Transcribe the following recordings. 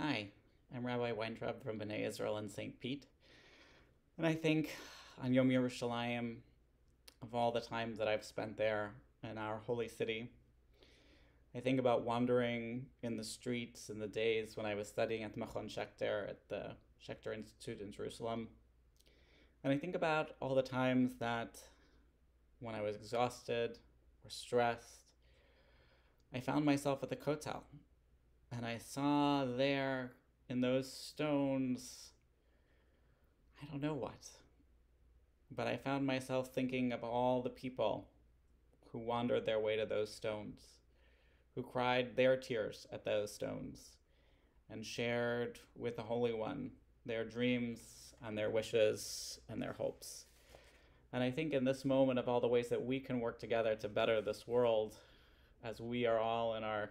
Hi, I'm Rabbi Weintraub from B'nai Israel in St. Pete. And I think on Yom Yerushalayim, of all the time that I've spent there in our holy city, I think about wandering in the streets in the days when I was studying at Machon Schechter at the Schechter Institute in Jerusalem. And I think about all the times that when I was exhausted or stressed, I found myself at the Kotel. And I saw there in those stones, I don't know what. But I found myself thinking of all the people who wandered their way to those stones, who cried their tears at those stones, and shared with the Holy One their dreams and their wishes and their hopes. And I think in this moment of all the ways that we can work together to better this world, as we are all in our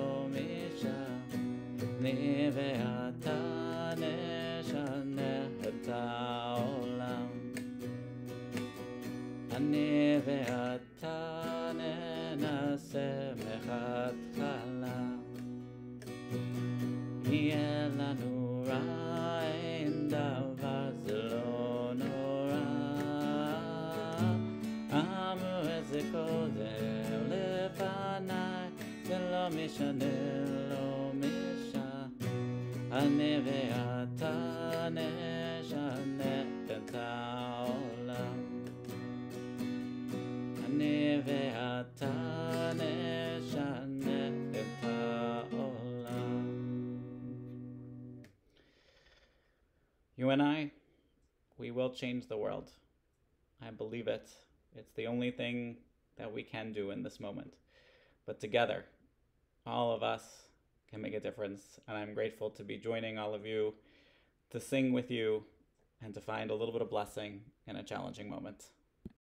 אני ואתה נשנה את העולם. אני ואתה ננסה מההתחלה. יהיה לנו רע, אין דבר, זה לא נורא. אמרו את זה קודם לפניי, זה לא משנה. אני ואתה נשנה את העולם. אני ואתה נשנה את העולם. You and I, we will change the world. I believe it. It's the only thing that we can do in this moment. But together, all of us can make a difference. And I'm grateful to be joining all of you to sing with you and to find a little bit of blessing in a challenging moment.